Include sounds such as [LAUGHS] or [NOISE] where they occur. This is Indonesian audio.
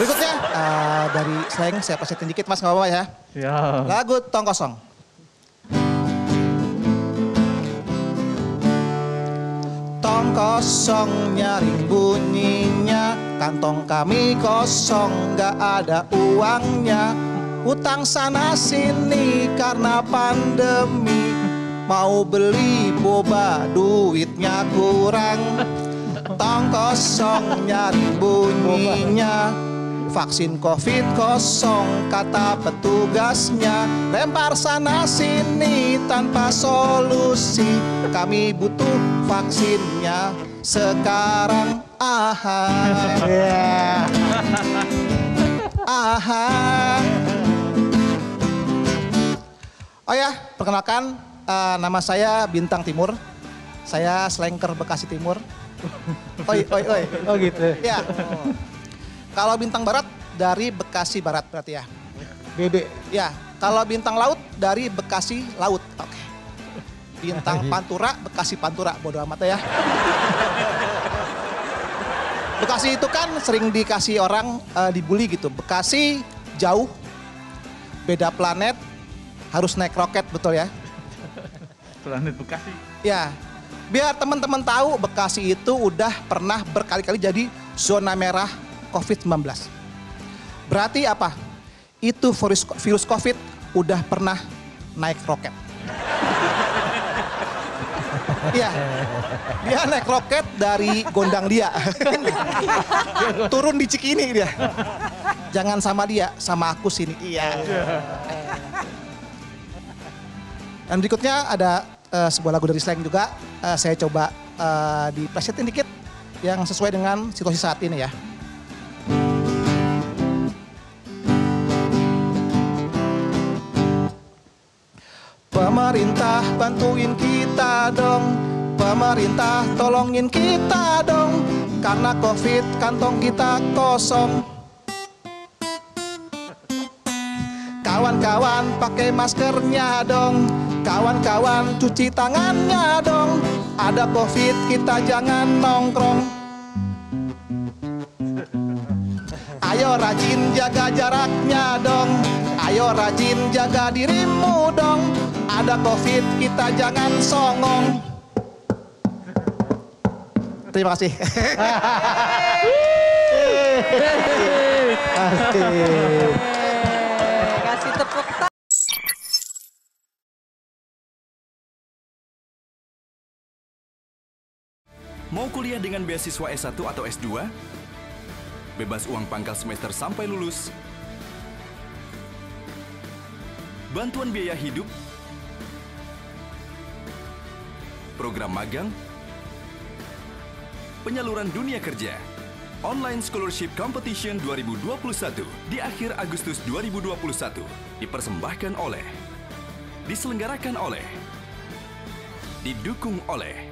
Berikutnya uh, dari slang saya pesetin dikit mas nggak apa-apa ya. Ya. Lagu Tong Kosong. Tong kosong nyaring bunyinya Kantong kami kosong gak ada uangnya Utang sana sini karena pandemi Mau beli boba duitnya kurang Tong kosong nyari bunyinya Vaksin covid kosong kata petugasnya. Lempar sana sini tanpa solusi. Kami butuh vaksinnya sekarang. Aha. Aha. Oh ya, perkenalkan eh, nama saya Bintang Timur. Saya slanker Bekasi Timur. Oi, oi, oi. Oh gitu. Ya. Kalau bintang barat dari Bekasi Barat berarti ya. Bebe. Ya, kalau bintang laut dari Bekasi Laut. Oke. Bintang Pantura Bekasi Pantura bodo amat ya. Bekasi itu kan sering dikasih orang eh, dibully gitu. Bekasi jauh, beda planet, harus naik roket betul ya. Planet Bekasi. Ya, biar teman-teman tahu Bekasi itu udah pernah berkali-kali jadi zona merah COVID-19. Berarti apa? Itu virus, virus COVID udah pernah naik roket. Iya, dia naik roket dari Gondang dia. [LAUGHS] Turun di Cikini dia. Jangan sama dia, sama aku sini. Iya. Dan berikutnya ada eh, sebuah lagu dari Slang juga. Eh, saya coba eh, diplesetin dikit yang sesuai dengan situasi saat ini ya. Pemerintah bantuin kita dong. Pemerintah tolongin kita dong. Karena covid kantong kita kosong. Kawan-kawan pakai maskernya dong. Kawan-kawan cuci tangannya dong. Ada covid kita jangan nongkrong. Ayo rajin jaga jaraknya dong Ayo rajin jaga dirimu dong Ada covid kita jangan songong Terima kasih. Kasih tepuk tangan. Mau kuliah dengan beasiswa S1 atau S2? Bebas uang pangkal semester sampai lulus. Bantuan biaya hidup. Program magang. Penyaluran dunia kerja. Online Scholarship Competition 2021 di akhir Agustus 2021 dipersembahkan oleh diselenggarakan oleh didukung oleh